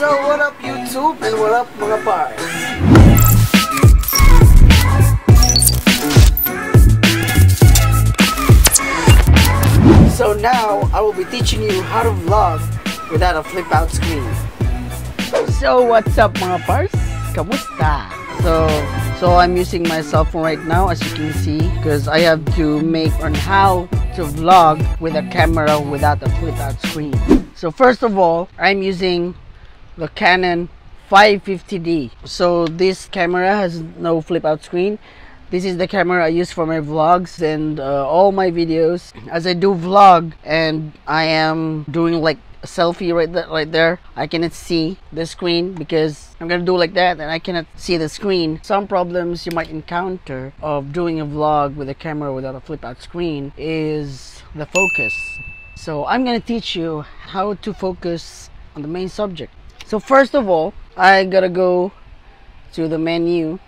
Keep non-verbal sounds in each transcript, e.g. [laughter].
So what up YouTube and what up mga pars? So now I will be teaching you how to vlog without a flip out screen. So what's up mga pars? Kamusta? So so I'm using my cell phone right now as you can see because I have to make on how to vlog with a camera without a flip out screen. So first of all, I'm using the Canon 550D. So this camera has no flip out screen. This is the camera I use for my vlogs and uh, all my videos. As I do vlog and I am doing like a selfie right there, right there, I cannot see the screen because I'm gonna do like that and I cannot see the screen. Some problems you might encounter of doing a vlog with a camera without a flip out screen is the focus. So I'm gonna teach you how to focus on the main subject. So first of all, I gotta go to the menu.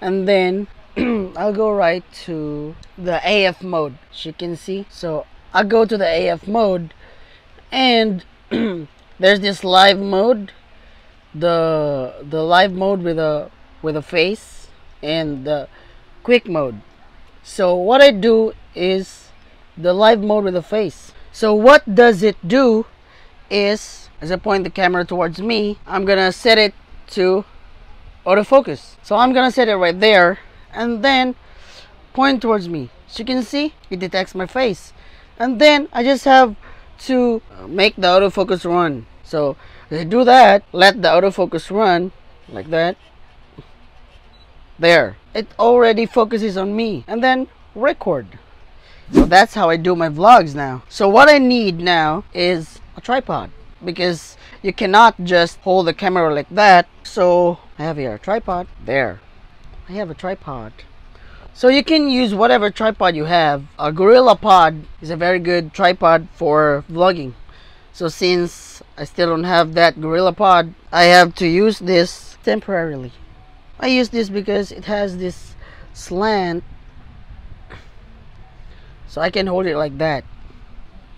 And then [clears throat] I'll go right to the AF mode as you can see. So I'll go to the AF mode and [clears throat] there's this live mode. The the live mode with a with a face and the quick mode. So what I do is the live mode with a face. So what does it do is as I point the camera towards me I'm gonna set it to autofocus. So I'm gonna set it right there and then point towards me. As you can see it detects my face. And then I just have to uh, make the autofocus run. So as I do that let the autofocus run like that there. It already focuses on me. And then record. So that's how I do my vlogs now. So what I need now is a tripod because you cannot just hold the camera like that. So I have here a tripod. There. I have a tripod. So you can use whatever tripod you have. A GorillaPod is a very good tripod for vlogging. So since I still don't have that GorillaPod I have to use this temporarily. I use this because it has this slant so I can hold it like that.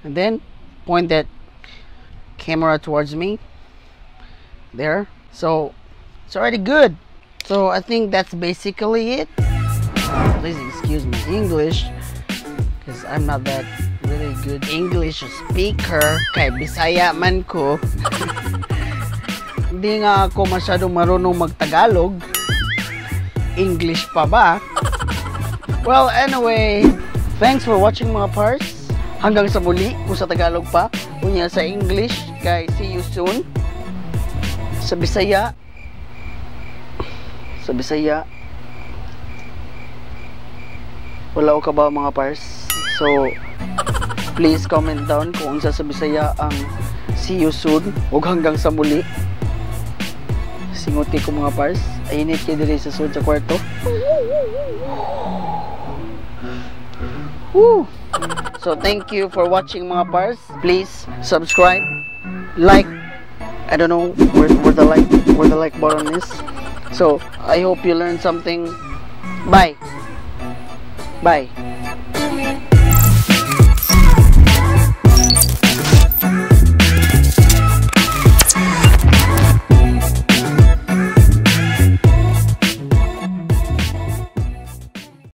And then point that camera towards me. There. So it's already good. So I think that's basically it. Please excuse me English because I'm not that really good English speaker. Kay Bisaya man ko. [laughs] Hindi nga ako masyadong marunong magtagalog. English pa ba? Well anyway thanks for watching mga pars hanggang sa muli kung sa Tagalog pa kunya sa English. Kay see you soon. Sa Bisaya. Sa Bisaya. Wala ka ba mga pars? So please comment down kung unsa sa Bisaya ang see you soon. Ug hanggang sa muli. Singuti ko mga pars. Ayinit kayo diri sa sud sa kwarto. Woo! So thank you for watching mga pars. Please subscribe, like. I don't know where, where the like where the like button is. So I hope you learned something. Bye. Bye.